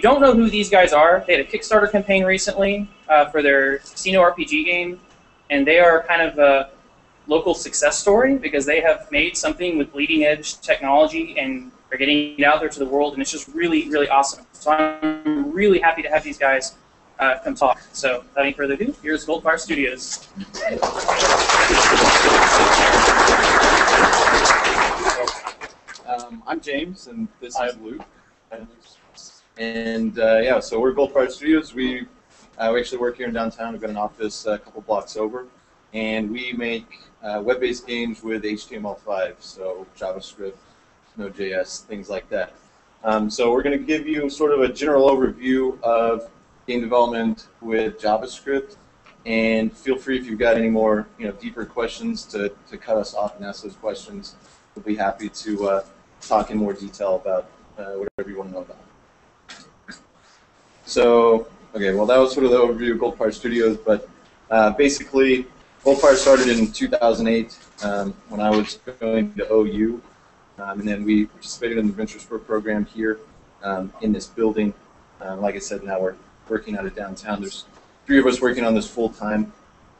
you don't know who these guys are, they had a Kickstarter campaign recently uh, for their Casino RPG game, and they are kind of a local success story because they have made something with bleeding edge technology and are getting it out there to the world, and it's just really, really awesome. So I'm really happy to have these guys uh, come talk. So without any further ado, here's Goldfire Studios. Um, I'm James, and this i is Luke. And uh, yeah, so we're Goldfire Studios. We uh, we actually work here in downtown. We've got an office a couple blocks over, and we make uh, web-based games with HTML5, so JavaScript, Node.js, things like that. Um, so we're going to give you sort of a general overview of game development with JavaScript, and feel free if you've got any more, you know, deeper questions to, to cut us off and ask those questions. We'll be happy to uh, talk in more detail about uh, whatever you want to know about. So, okay, well that was sort of the overview of Goldfire Studios, but uh, basically Goldfire started in 2008 um, when I was going to OU, um, and then we participated in the Venture Sport program here um, in this building. Um, like I said, now we're working out of downtown. There's three of us working on this full time,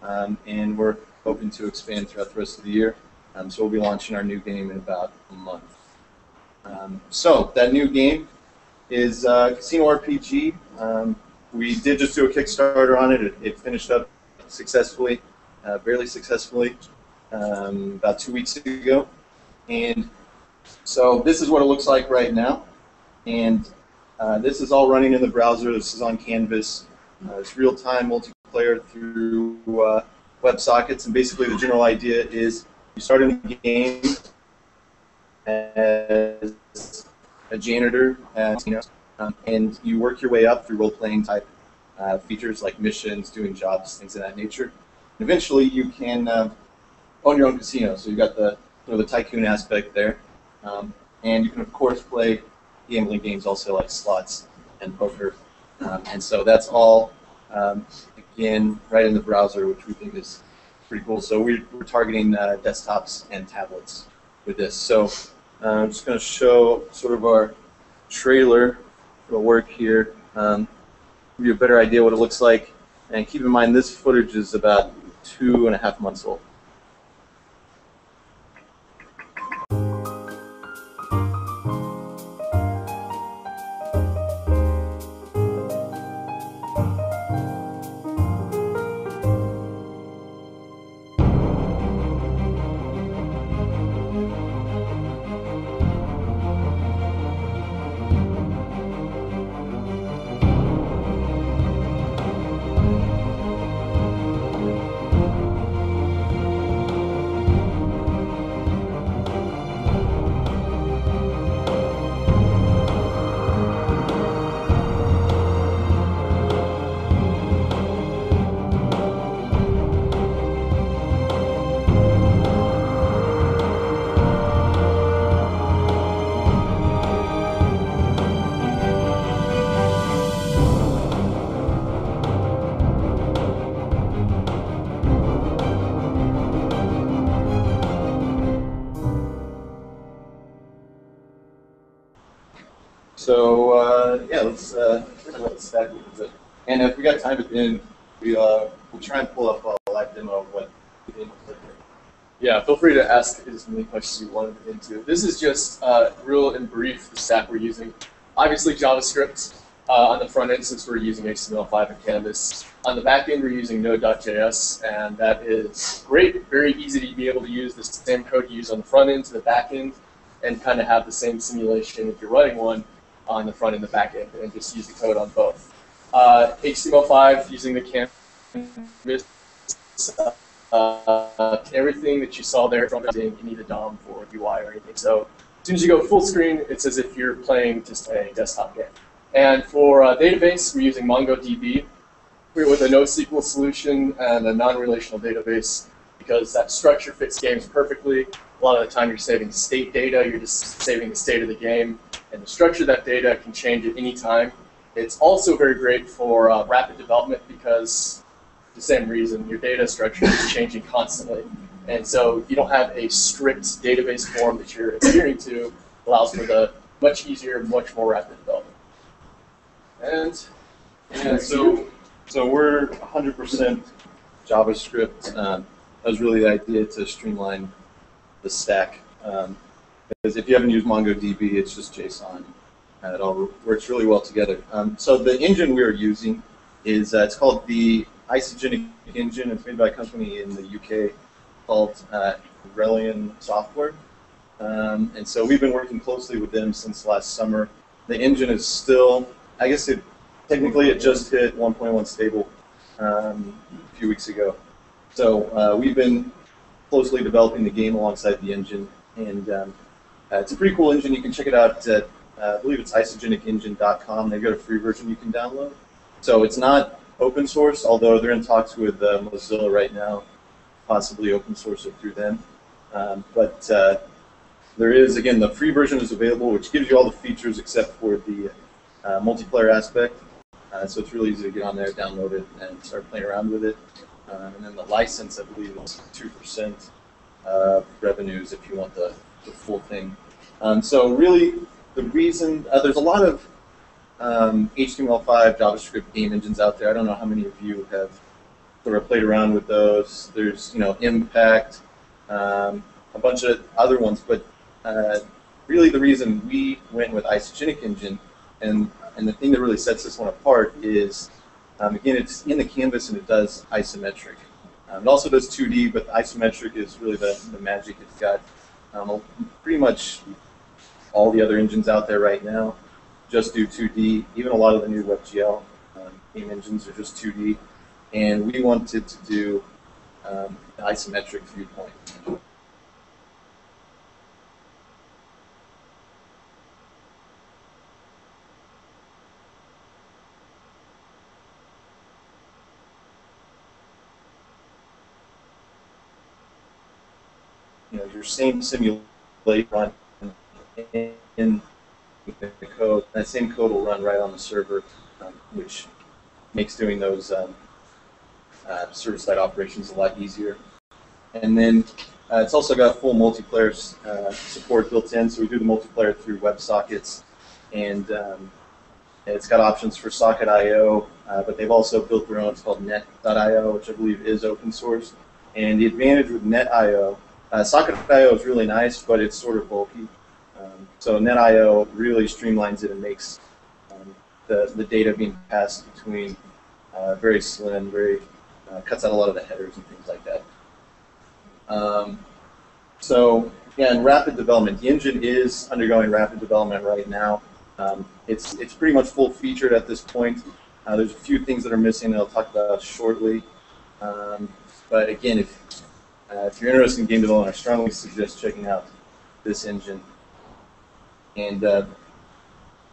um, and we're hoping to expand throughout the rest of the year. Um, so we'll be launching our new game in about a month. so that new game is uh, Casino RPG. We did just do a Kickstarter on it. It, it finished up successfully uh, fairly successfully um, about two weeks ago. And so this is what it looks like right now. And uh, this is all running in the browser. This is on Canvas. Uh, it's real-time multiplayer through uh, WebSockets. And basically the general idea is you start in the game as a janitor, as, you know, um, and you work your way up through role-playing type uh, features like missions, doing jobs, things of that nature eventually, you can uh, own your own casino. So you've got the sort of the tycoon aspect there, um, and you can of course play gambling games also like slots and poker. Um, and so that's all um, again right in the browser, which we think is pretty cool. So we're, we're targeting uh, desktops and tablets with this. So uh, I'm just going to show sort of our trailer for work here. Um, give you a better idea what it looks like. And keep in mind, this footage is about two and a half months old. So uh, yeah, let's uh, stack. And if we got time at the end, we uh, we'll try and pull up a live demo of what the game looks like. Yeah, feel free to ask as many questions you want into. This is just uh, real and brief the stack we're using. Obviously JavaScript uh, on the front end since we're using HTML5 and Canvas. On the back end we're using Node.js and that is great, very easy to be able to use the same code you use on the front end to the back end and kind of have the same simulation if you're running one on the front and the back end and just use the code on both. Uh, HTML5 using the canvas, uh, everything that you saw there from you need a DOM for UI or anything. So as soon as you go full screen, it's as if you're playing just a desktop game. And for uh, database, we're using MongoDB. We're with a NoSQL solution and a non-relational database because that structure fits games perfectly. A lot of the time you're saving state data, you're just saving the state of the game and the structure of that data can change at any time. It's also very great for uh, rapid development because the same reason your data structure is changing constantly. And so you don't have a strict database form that you're adhering to, allows for the much easier, much more rapid development. And and so So we're 100% JavaScript. Um, that was really the idea to streamline the stack. Um, because if you haven't used MongoDB, it's just JSON. And it all works really well together. Um, so the engine we are using is uh, it's called the Isogenic engine. It's made by a company in the UK called uh, Irrelon Software. Um, and so we've been working closely with them since last summer. The engine is still, I guess it technically it just hit 1.1 stable um, a few weeks ago. So uh, we've been closely developing the game alongside the engine, and um, it's a pretty cool engine. You can check it out at, uh, I believe it's isogenicengine.com. They've got a free version you can download. So it's not open source, although they're in talks with uh, Mozilla right now, possibly open source it through them. Um, but uh, there is, again, the free version is available, which gives you all the features except for the uh, multiplayer aspect. Uh, so it's really easy to get on there, download it, and start playing around with it. Um, and then the license, I believe, is two percent uh, revenues if you want the, the full thing. Um, so really, the reason uh, there's a lot of um, HTML5 JavaScript game engines out there. I don't know how many of you have sort of played around with those. There's you know Impact, um, a bunch of other ones, but uh, really the reason we went with Isogenic Engine and and the thing that really sets this one apart is, um, again, it's in the canvas and it does isometric. Um, it also does 2D, but isometric is really the, the magic it's got. Um, pretty much all the other engines out there right now just do 2D. Even a lot of the new WebGL um, game engines are just 2D. And we wanted to do um, an isometric viewpoint. Know, your same simulation run in, the code. That same code will run right on the server, um, which makes doing those um, uh, server-side operations a lot easier. And then uh, it's also got full multiplayer uh, support built in, so we do the multiplayer through WebSockets, and um, it's got options for Socket.io, uh, but they've also built their own. It's called Net.io, which I believe is open source. And the advantage with Net.io uh, Socket.io is really nice, but it's sort of bulky. Um, so Net.io really streamlines it and makes um, the, the data being passed between uh, very slim, very uh, cuts out a lot of the headers and things like that. Um, so again, rapid development. The engine is undergoing rapid development right now. Um, it's it's pretty much full featured at this point. Uh, there's a few things that are missing that I'll talk about shortly. Um, but again, if uh, if you're interested in game development, I strongly suggest checking out this engine. And uh,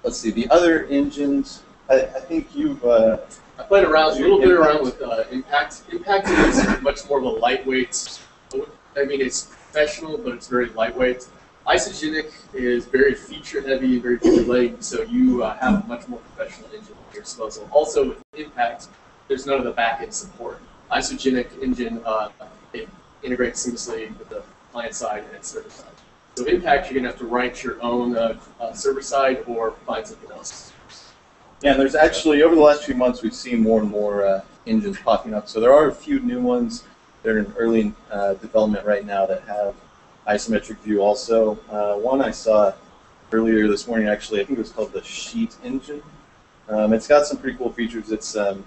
let's see, the other engines, I, I think you've. Uh, I played around a little bit around with uh, Impact. Impact is much more of a lightweight. I mean, it's professional, but it's very lightweight. Isogenic is very feature heavy, very feature so you uh, have a much more professional engine at your disposal. Also, with Impact, there's none of the backend support. Isogenic engine, uh, it integrate seamlessly with the client side and server side. So Impact, you're going to have to write your own uh, uh, server side or find something else. Yeah, there's actually, over the last few months, we've seen more and more uh, engines popping up. So there are a few new ones that are in early uh, development right now that have isometric view also. Uh, one I saw earlier this morning, actually, I think it was called the Sheet Engine. Um, it's got some pretty cool features. It's um,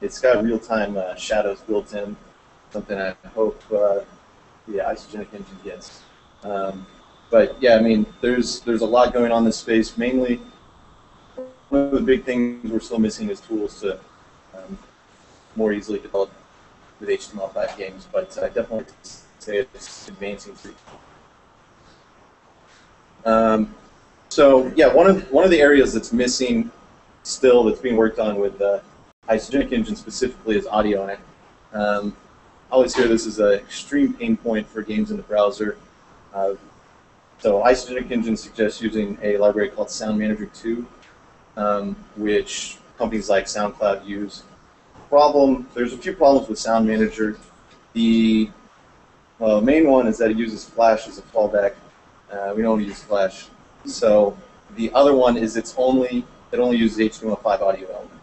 it's got real-time uh, shadows built in, something I hope uh, the isogenic engine gets. Um, but yeah, I mean, there's there's a lot going on in this space. Mainly, one of the big things we're still missing is tools to um, more easily develop with HTML5 games. But I definitely say it's advancing. Um, so yeah, one of one of the areas that's missing still that's being worked on with uh, isogenic engine specifically is audio. And um, I always hear this is an extreme pain point for games in the browser. Uh, so Isogenic Engine suggests using a library called Sound Manager 2, um, which companies like SoundCloud use. Problem, there's a few problems with Sound Manager. The main one is that it uses Flash as a fallback. Uh, we don't use Flash. So the other one is it's only that only uses HTML5 audio element.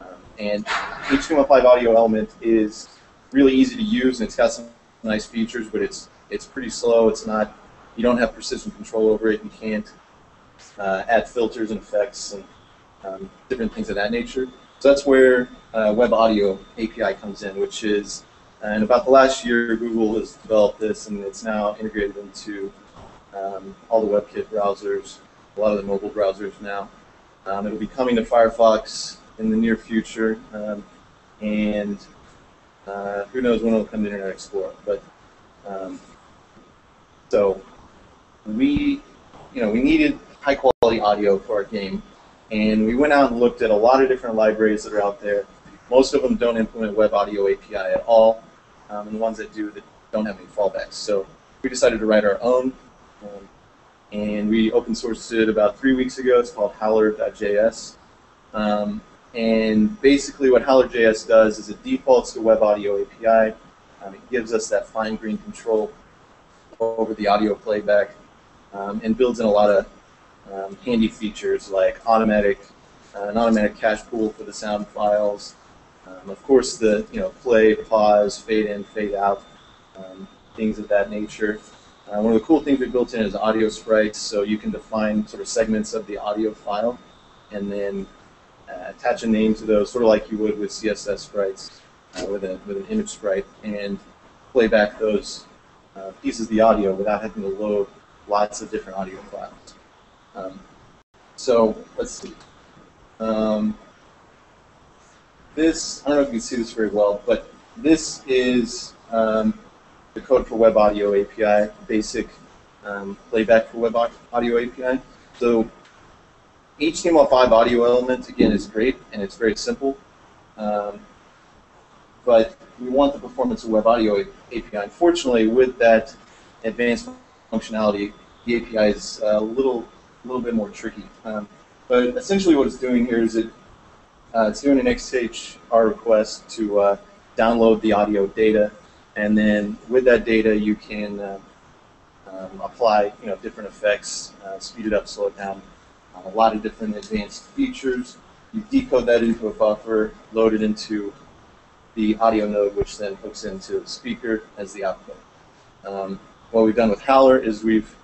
Um, and HTML5 audio element is really easy to use and it's got some nice features, but it's it's pretty slow. It's not you don't have precision control over it. You can't uh, add filters and effects and um, different things of that nature. So that's where uh, Web Audio API comes in, which is uh, in about the last year, Google has developed this, and it's now integrated into um, all the WebKit browsers, a lot of the mobile browsers now. Um, it'll be coming to Firefox in the near future, um, and uh, who knows when it'll come to Internet Explorer. But um, so we, you know, we needed high quality audio for our game, and we went out and looked at a lot of different libraries that are out there. Most of them don't implement Web Audio API at all, um, and the ones that do that don't have any fallbacks. So we decided to write our own, um, and we open sourced it about three weeks ago. It's called Howler.js. Um, and basically what Howler.js does is it defaults to Web Audio API. Um, it gives us that fine-grained control over the audio playback um, and builds in a lot of um, handy features like automatic, uh, an automatic cache pool for the sound files. Um, of course, the you know play, pause, fade in, fade out, um, things of that nature. Uh, one of the cool things we built in is audio sprites, so you can define sort of segments of the audio file, and then attach a name to those, sort of like you would with CSS sprites uh, with, a, with an image sprite, and play back those uh, pieces of the audio without having to load lots of different audio files. Um, so let's see. Um, this, I don't know if you can see this very well, but this is um, the code for Web Audio API, basic um, playback for Web Audio API. So HTML5 audio element, again, is great, and it's very simple. Um, but we want the performance of Web Audio API. Unfortunately, with that advanced functionality, the API is a little, little bit more tricky. Um, but essentially what it's doing here is it, uh, it's doing an XHR request to uh, download the audio data, and then with that data you can uh, um, apply you know, different effects, uh, speed it up, slow it down, a lot of different advanced features. You decode that into a buffer, load it into the audio node, which then hooks into the speaker as the output. Um, what we've done with Howler is we've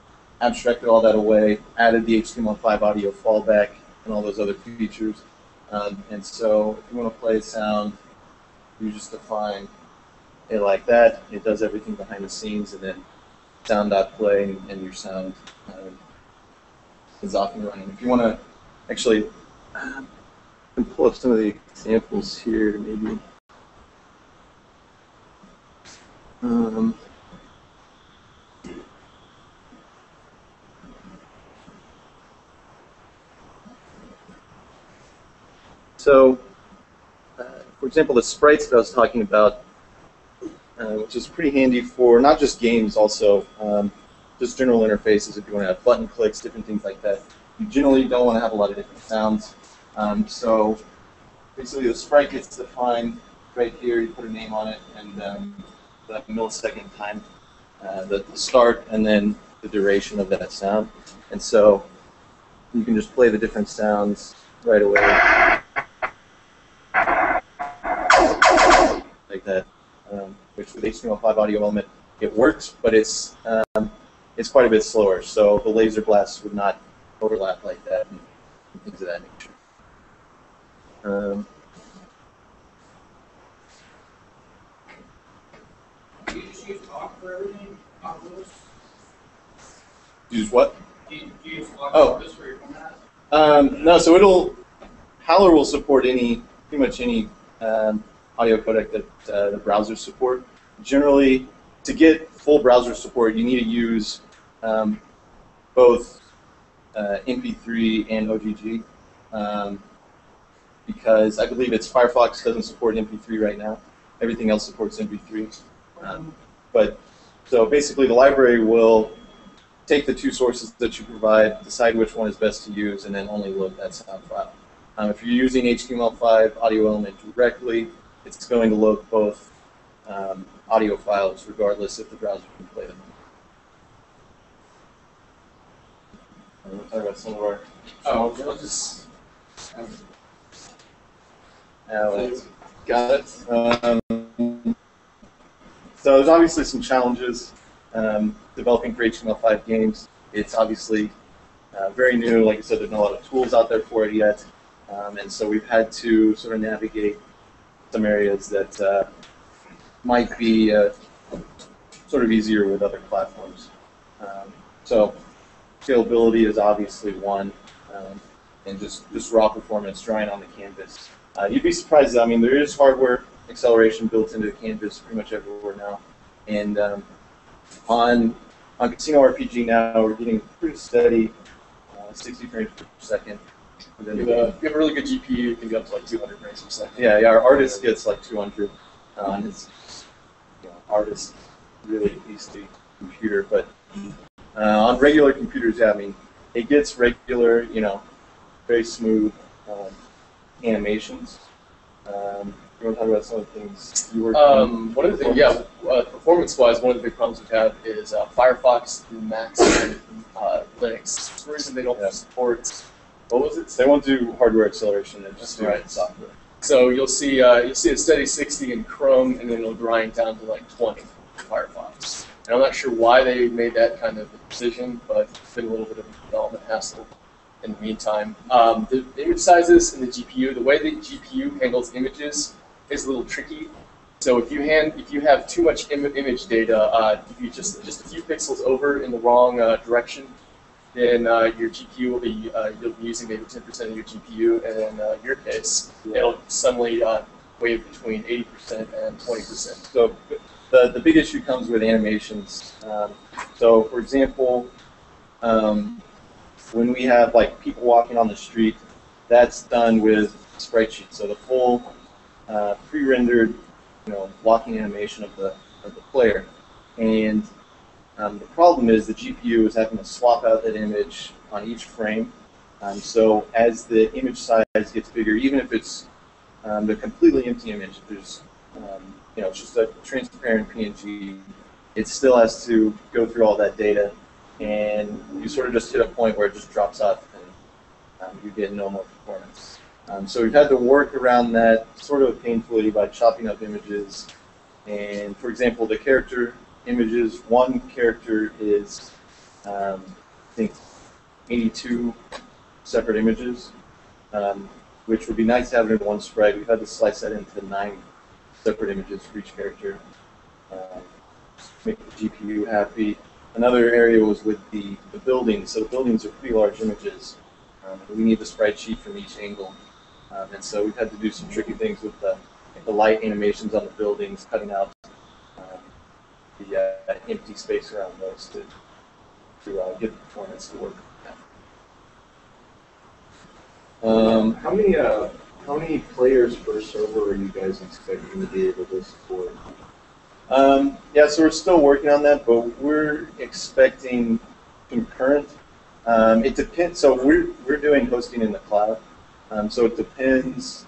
abstracted all that away, added the HTML5 audio fallback, and all those other features. Um, and so if you want to play sound, you just define it like that. It does everything behind the scenes, and then sound.play and, and your sound uh, is off and running. If you want to actually uh, pull up some of the examples here maybe um, so, uh, for example, the sprites that I was talking about, uh, which is pretty handy for not just games, also um, just general interfaces if you want to have button clicks, different things like that. You generally don't want to have a lot of different sounds. Um, so basically the sprite gets defined right here, you put a name on it, and um, the millisecond time, uh, the, the start, and then the duration of that sound. And so you can just play the different sounds right away. Like that. Um, which with HTML5 audio element, it works, but it's um, it's quite a bit slower. So the laser blasts would not overlap like that and, things of that nature. Um, you just use Ogg for everything? Ogg Vorbis? use what? Do you, do you use Oh. For your format? Um, no, so it'll Howler will support any pretty much any um, audio codec that uh, the browsers support. Generally, to get full browser support, you need to use um, both uh, MP3 and OGG um, because I believe it's Firefox doesn't support MP3 right now. Everything else supports MP3. Um, but so basically, the library will take the two sources that you provide, decide which one is best to use, and then only load that sound file. Um, if you're using HTML5 audio element directly, it's going to load both um, audio files regardless if the browser can play them. And we'll talk about some of our. Oh, I'll just Alex. Got it. Um, so there's obviously some challenges um, developing for HTML5 games. It's obviously uh, very new. Like I said, there's not a lot of tools out there for it yet, um, and so we've had to sort of navigate some areas that uh, might be uh, sort of easier with other platforms. Um, so scalability is obviously one, um, and just just raw performance drawing on the canvas. Uh, you'd be surprised. I mean, there is hardware acceleration built into the canvas pretty much everywhere now, and um, on on Casino RPG now we're getting pretty steady, uh, 60 frames per second. within the If you, have, if you have a really good GPU, you can go up to like 200 frames per second. Yeah, yeah, our artist gets like 200 on his you know, artist really beastly computer, but uh, on regular computers, yeah, I mean, it gets regular, you know, very smooth um, animations. Um, you want to talk about some of the things you on? Um, one of the things, yeah, uh, performance-wise, one of the big problems we have is uh, Firefox, Macs, and uh, Linux. For some reason, they don't Yeah. support. What was it? They won't do hardware acceleration; they just do Right. software. So you'll see uh, you'll see a steady 60 in Chrome, and then it'll grind down to like 20 in Firefox. And I'm not sure why they made that kind of decision, but it's been a little bit of a development hassle in the meantime. Um, the image sizes in the GPU, the way the GPU handles images is a little tricky. So if you hand if you have too much Im- image data, uh, if you just just a few pixels over in the wrong uh, direction, then uh, your GPU will be uh, you'll be using maybe 10% of your GPU, and in uh, your case, it'll suddenly uh, wave between 80% and 20%. So the, the big issue comes with animations. Um, so for example, um, when we have like people walking on the street, that's done with sprite sheets. So the full uh, pre-rendered, you know, walking animation of the of the player. And um, the problem is the GPU is having to swap out that image on each frame. Um, so as the image size gets bigger, even if it's um, the completely empty image, there's um, you know, it's just a transparent PNG. It still has to go through all that data, and you sort of just hit a point where it just drops off, and um, you get no more performance. Um, so we've had to work around that sort of painfully by chopping up images. And for example, the character images, one character is, um, I think, 82 separate images, um, which would be nice to have it in one sprite. We've had to slice that into nine separate images for each character. Um, make the GPU happy. Another area was with the, the buildings. So the buildings are pretty large images. Um, we need the sprite sheet from each angle. Um, and so we've had to do some tricky things with the, the light animations on the buildings, cutting out um, the uh, empty space around those to, to uh, get the performance to work. Um, How many uh, how many players per server are you guys expecting to be able to support? Um, yeah, so we're still working on that, but we're expecting concurrent. Um, it depends. So we're we're doing hosting in the cloud. Um, so it depends,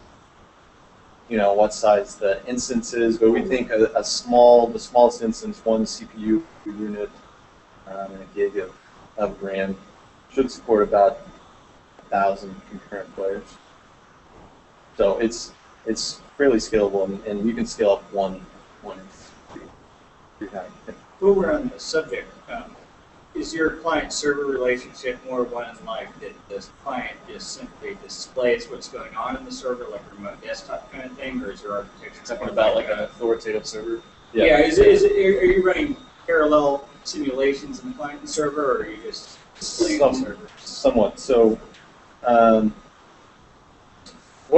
you know, what size the instance is. But we think a, a small, the smallest instance, one CPU unit um, and a gig of, of RAM should support about a thousand concurrent players. So it's it's fairly scalable, and, and you can scale up one one pretty high. While we're on the subject, um, is your client-server relationship more one like that the client just simply displays what's going on in the server, like a remote desktop kind of thing, or is your architecture Talking about like an authoritative server. Yeah, yeah is it, is it, are are you running parallel simulations in the client and server, or are you just displaying the Some- server? Somewhat. So, um,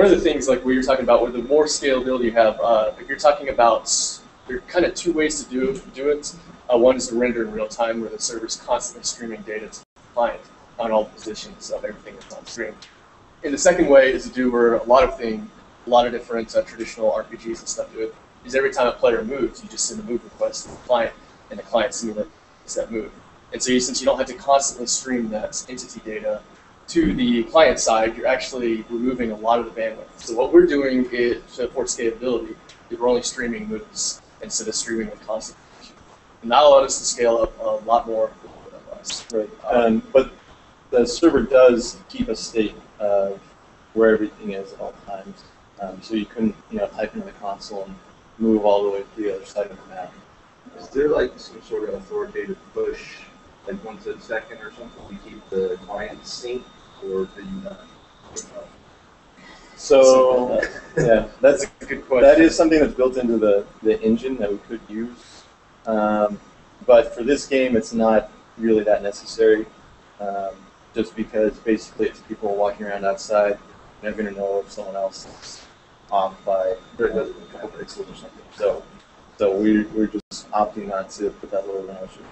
One of the things like were talking about, with the more scalability you have, uh, if you're talking about, there are kind of two ways to do do it. Uh, one is to render in real time, where the server's constantly streaming data to the client on all positions of everything that's on stream. And the second way is to do where a lot of thing, a lot of different uh, traditional RPGs and stuff do it. Is every time a player moves, you just send a move request to the client, and the client simulates that move. And so you, since you don't have to constantly stream that entity data to the client side, you're actually removing a lot of the bandwidth. So what we're doing is to support scalability, is we're only streaming moves instead of streaming them constantly. And that allowed us to scale up a lot more with a little bit less. right. Um, but the server does keep a state of where everything is at all times. Um, so you couldn't, you know, type into the console and move all the way to the other side of the map. Is there like some sort of authoritative push, like once a second or something, to keep the client synced, or do you not? So, yeah, that's a good question. That is something that's built into the, the engine that we could use. Um, but for this game, it's not really that necessary. Um, just because basically it's people walking around outside, never gonna know if someone else is off by a couple pixels or something. So, so we, we're just opting not to put that little notion.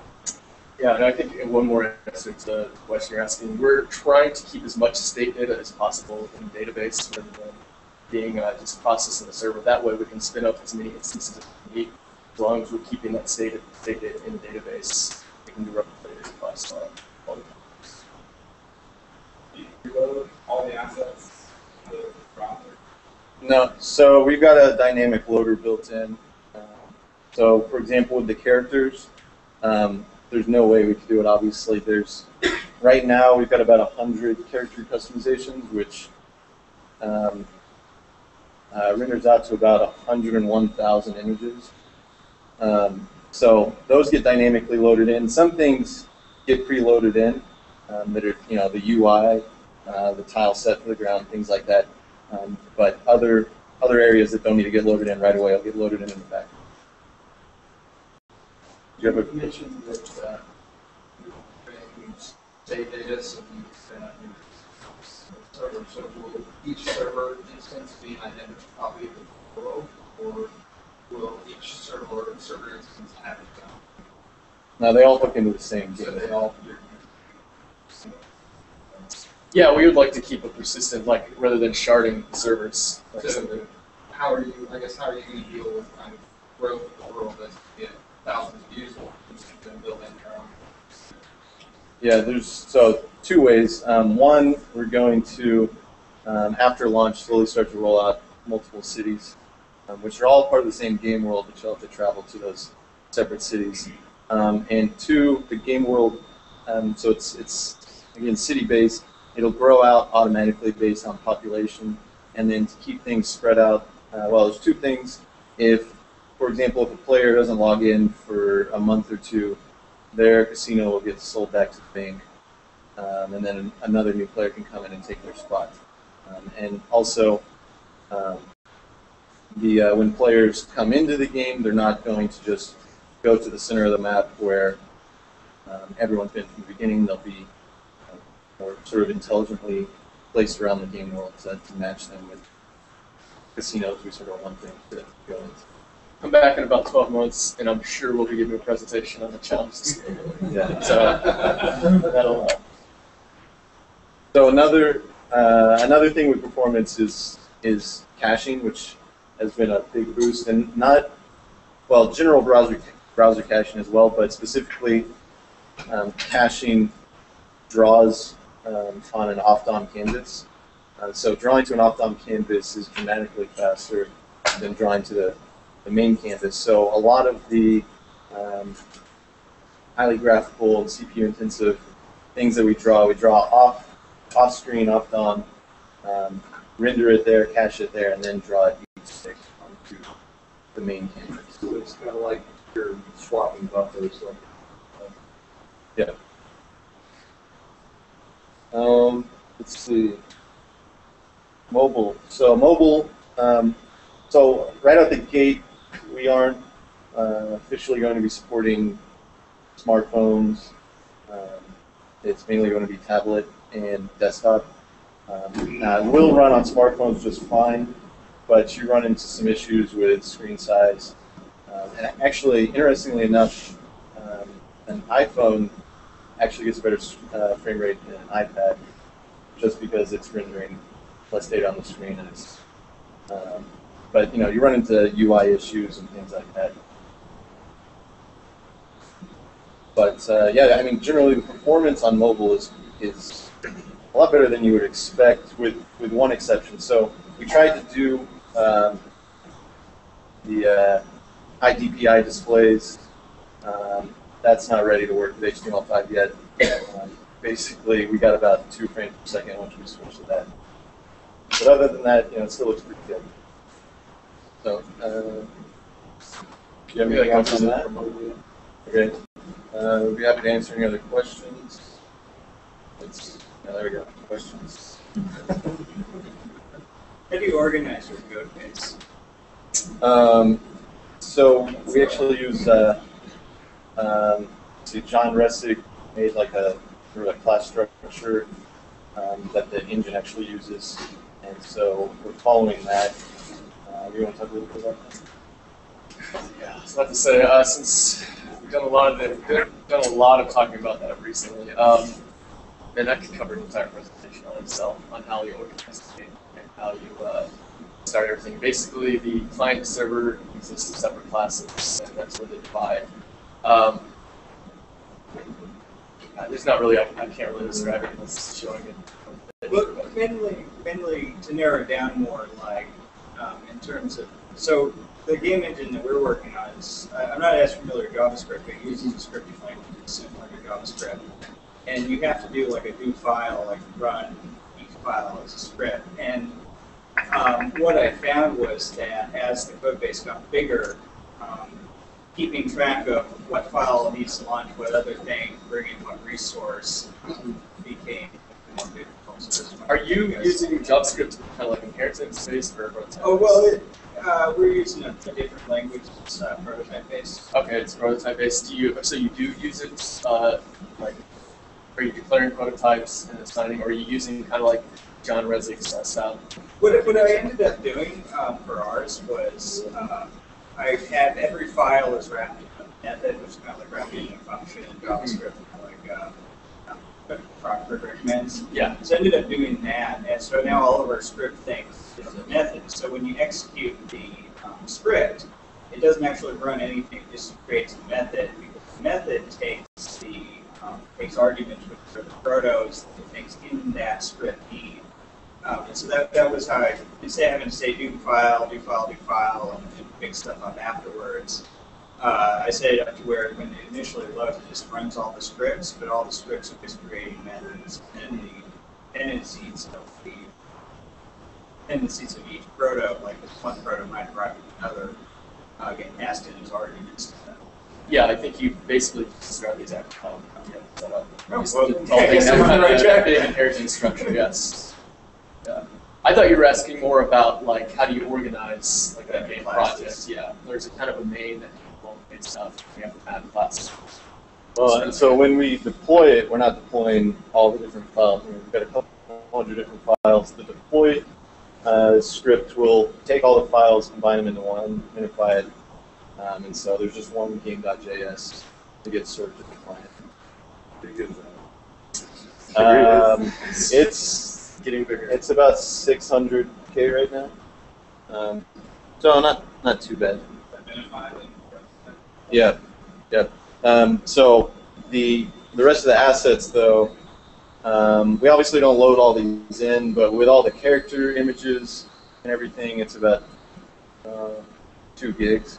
Yeah, and I think one more answer to the question you're asking, we're trying to keep as much state data as possible in the database rather than being uh, just processed in the server. That way we can spin up as many instances as we need. As long as we're keeping that state, state data in the database, we can do replicated across uh, all the reload all the assets the browser. No, so we've got a dynamic loader built in. Um, So, for example, with the characters, um, there's no way we could do it. Obviously, there's right now we've got about hundred character customizations, which um, uh, renders out to about 101,000 images. Um, so those get dynamically loaded in. Some things get preloaded in um, that are, you know, the UI, uh, the tile set for the ground, things like that. Um, but other other areas that don't need to get loaded in right away will get loaded in in the back. Do you have a You mentioned that, uh, you state data, so you set up your server, so will each server instance be an identical copy of the world, or will each server or server instance have its own? now they all hook into the same So game. they all, Yeah, we would like to keep a persistent, like, rather than sharding servers. Like so something. how are you, I guess, how are you gonna deal with kind of growth of the world that's, get thousands of views, or just gonna build in your own? Yeah, there's so two ways. Um, one, we're going to, um, after launch, slowly start to roll out multiple cities, um, which are all part of the same game world, but you'll have to travel to those separate cities. Um, and two, the game world, um, so it's it's again city based. It'll grow out automatically based on population, and then to keep things spread out. Uh, well, there's two things. If, for example, if a player doesn't log in for a month or two, their casino will get sold back to the bank, um, and then another new player can come in and take their spot. Um, and also, um, the uh, when players come into the game, they're not going to just go to the center of the map where um, everyone's been from the beginning. They'll be uh, more sort of intelligently placed around the game world to, to match them with casinos. We sort of want them to go into. Come back in about 12 months, and I'm sure we'll be giving a presentation on the challenges. Yeah. So that'll So another uh, another thing with performance is is caching, which has been a big boost, and not well general browser browser caching as well, but specifically um, caching draws um, on an off-DOM canvas. Uh, so drawing to an off-DOM canvas is dramatically faster than drawing to the, the main canvas. So a lot of the um, highly graphical and CPU-intensive things that we draw, we draw off off screen, off DOM, um, render it there, cache it there, and then draw it each stick onto the main canvas. So it's kind of like you're swapping buffers, like. Um, let's see. Mobile. So mobile. Um, so right out the gate, we aren't uh, officially going to be supporting smartphones. Um, it's mainly going to be tablet and desktop. Um, now, it will run on smartphones just fine, but you run into some issues with screen size. Um, and actually, interestingly enough, um, an iPhone actually gets a better uh, frame rate than an iPad, just because it's rendering less data on the screen. And it's, um, but you know, you run into UI issues and things like that. But uh, yeah, I mean, generally the performance on mobile is is a lot better than you would expect, with with one exception. So we tried to do um, the uh, high DPI displays. Um, that's not ready to work with HTML5 yet. Um, basically, we got about two frames per second once we switched to that. but other than that, you know, it still looks pretty good. So, uh, do you have anything else on that? Okay. Uh, we'd be happy to answer any other questions. It's, yeah, there we go. Questions. How do you organize your code base? Um, so we actually use, uh, um, see, John Resig made like a sort of a class structure um, that the engine actually uses, and so we're following that. Uh, you want to talk a little bit about that? Yeah, I was about to say, uh, since we've done a lot of we've done a lot of talking about that recently. Um, and that could cover an entire presentation on itself on how you organize the game and how you uh, start everything. Basically, the client server consists of separate classes, and that's where they divide. Um, uh, there's not really, I, I can't really describe it unless showing it. Well, mainly, mainly to narrow it down more, like um, in terms of so the game engine that we're working on is I- I'm not as familiar with JavaScript, but it uses a scripting language similar to JavaScript, and you have to do like a do file, like run each file as a script. And um, what I found was that as the code base got bigger, um, keeping track of what file needs to launch what other thing, bring in what resource, became more difficult. So this one- Are you using JavaScript kind of like inheritance based for prototype? Oh, well, it, uh, we're using a, different language, it's uh, prototype based. Okay, it's prototype based. Do you so you do use it uh, like are you declaring prototypes and assigning, or are you using kind of like John Resig's uh, style? What, what I ended up doing um, for ours was um, I had every file is wrapped in a method, which is kind of like wrapping in a function in JavaScript, like uh, um, Crockford recommends. Yeah. So I ended up doing that, and so now all of our script things is a method. So when you execute the um, script, it doesn't actually run anything; it just creates a method. Because the method takes the um, takes arguments, which are the protos, the things in that script need. Um, and so that, that was how I, instead of having to say do file, do file, do file, and, and pick stuff up afterwards, uh, I set it up to where when it initially loads, it just runs all the scripts, but all the scripts are just creating methods, and the dependencies of the dependencies of each proto, like this one proto might write another, uh, get passed in as arguments. Yeah, I think you basically described how you have set up. Oh, well, the- okay, the- so we're the right the- inheritance structure. Yes. Yeah. I thought you were asking more about like how do you organize like that main Classes. project? Yeah, there's a kind of a main that will main stuff. We have to add classes. Well, and so when we deploy it, we're not deploying all the different files. I mean, We've got a couple hundred different files. The deploy uh, script will take all the files, combine them into one, unify it, um, and so there's just one game.js to get served to the client. Pretty good. Um, it's Getting bigger. it's about 600k right now, um, so not not too bad. Identify them. Yeah, yeah. Um, so the the rest of the assets, though, um, we obviously don't load all these in, but with all the character images and everything, it's about uh, two gigs.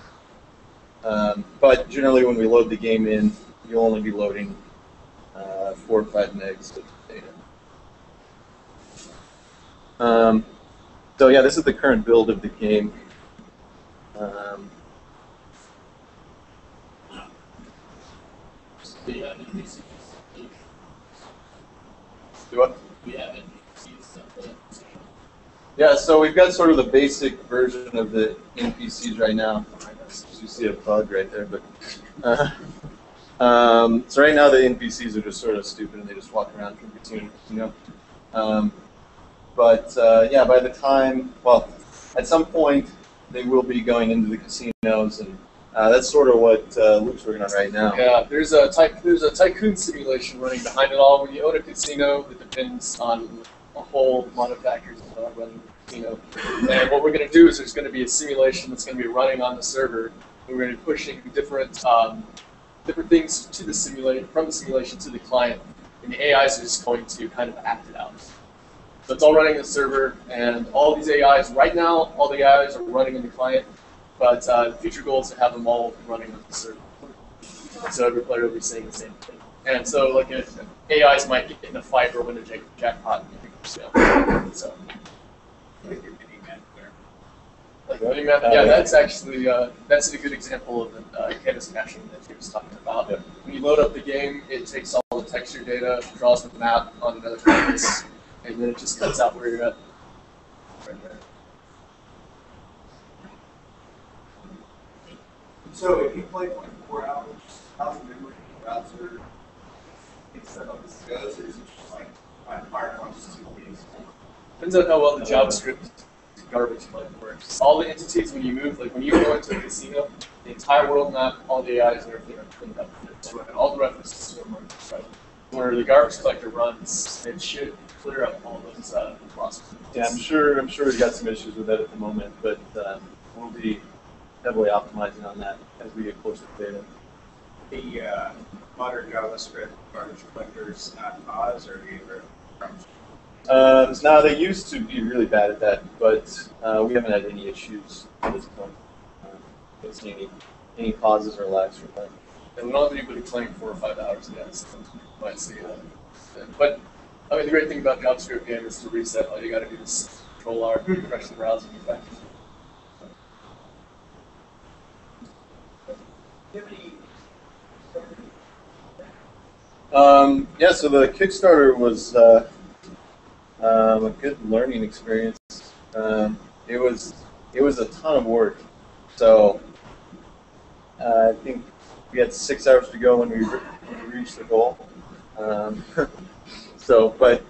Um, but generally, when we load the game in, you'll only be loading uh, four or five megs of data. Um, so yeah, this is the current build of the game. Um, We have what? We have. Yeah, so we've got sort of the basic version of the NPCs right now. You see a bug right there, but uh, um, so right now the NPCs are just sort of stupid and they just walk around cartoon, you know. Um, but uh, yeah, by the time, well, at some point they will be going into the casinos, and uh, that's sort of what uh, Luke's working on right now. Yeah, there's a type, there's a tycoon simulation running behind it all. When you own a casino, it depends on a whole lot of factors about running the casino. And what we're going to do is there's going to be a simulation that's going to be running on the server. We're going to be pushing different um, different things to the simulation from the simulation to the client, and the AIs are just going to kind of act it out. So it's all running in the server, and all these AIs right now, all the AIs are running in the client. But uh, the future goal is to have them all running on the server. So every player will be saying the same thing. And so, like, if AIs might get in a fight or win a jack- jackpot. So, like your mini map there. Like map, yeah, that's actually uh, that's a good example of the uh, canvas caching that he was talking about. Yeah. When you load up the game, it takes all the texture data, draws the map on another canvas, and then it just cuts out where you're at. Right there. So if you play twenty-four hours, how's the memory browser? It's set up as it goes, or is it just like, my Firefox is too big? Depends on how well the JavaScript garbage like works. All the entities when you move, like when you go into a casino, the entire world map, all the AIs and everything are cleaned up. And all the references to them are right. Where the garbage collector runs, it should clear up all those uh, lost. Yeah, I'm sure. I'm sure we've got some issues with that at the moment, but um, we'll be heavily optimizing on that as we get closer to data. The uh, modern JavaScript garbage collectors not cause or either from Um, now they used to be really bad at that, but uh, we haven't had any issues at this point. Um, don't any any pauses or lags from that. And we don't have anybody playing four or five hours yet, so you might see that. But I mean, the great thing about JavaScript game is to reset. All you got to do is control R, refresh the browser, and you're back. Do you have any? Um, yeah, so the Kickstarter was uh, um, a good learning experience. Um, it was it was a ton of work. So uh, I think we had six hours to go when we, re- when we reached the goal. Um, so, but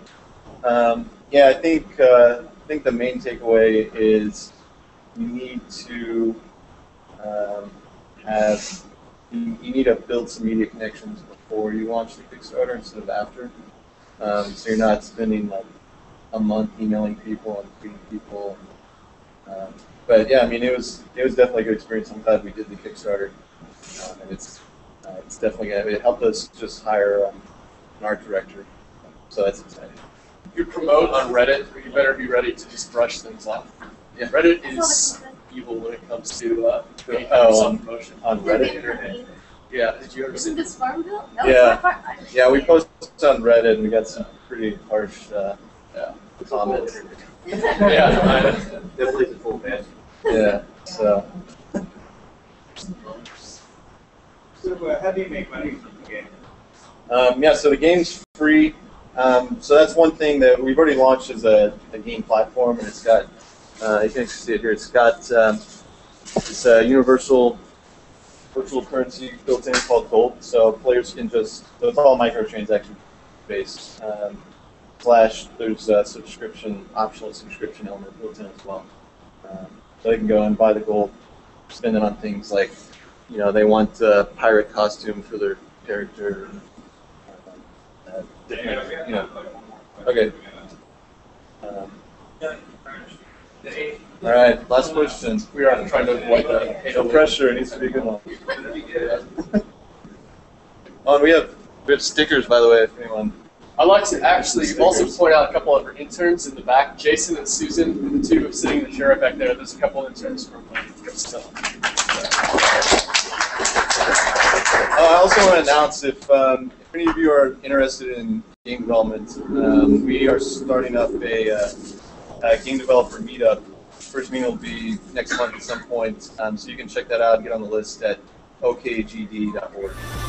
um, yeah, I think uh, I think the main takeaway is you need to um, have you, you need to build some media connections before you launch the Kickstarter instead of after. Um, so you're not spending like a month emailing people and tweeting people. Um, but yeah, I mean, it was it was definitely a good experience. I'm glad we did the Kickstarter, um, and it's uh, it's definitely gonna, it helped us just hire um, an art director. So that's exciting. If you promote on Reddit, you better be ready to just brush things off. Yeah. Reddit is evil when it comes to uh, any Oh, of on- self-promotion. On Reddit. Yeah, did you ever see Isn't this Farmville? No, Yeah. it's Farm. Yeah, we posted on Reddit and we got some pretty harsh uh, Yeah. comments. Yeah. Definitely the full badge. Yeah, so. So uh, how do you make money from the game? Um, yeah, so the game's free. Um, so that's one thing that we've already launched as a, a game platform, and it's got, uh, you can see it here, it's got um, this uh, universal virtual currency built in called Gold. So players can just, so it's all microtransaction based. Um, slash, there's a subscription, optional subscription element built in as well. Um, so they can go and buy the gold, spend it on things like, you know, they want a pirate costume for their character. Uh, you know, okay. Um, all right, last question. We are trying to avoid that. No pressure. It needs to be a good one. Oh, and we have we have stickers, by the way, if anyone. I'd like to actually also point out a couple of our interns in the back. Jason and Susan, the two sitting in the chair right back there. There's a couple of interns from uh, so, Uh, I also want to announce if um, if any of you are interested in game development, um, we are starting up a, uh, a game developer meetup. First meeting will be next month at some point, um, so you can check that out. Get on the list at okgd.org.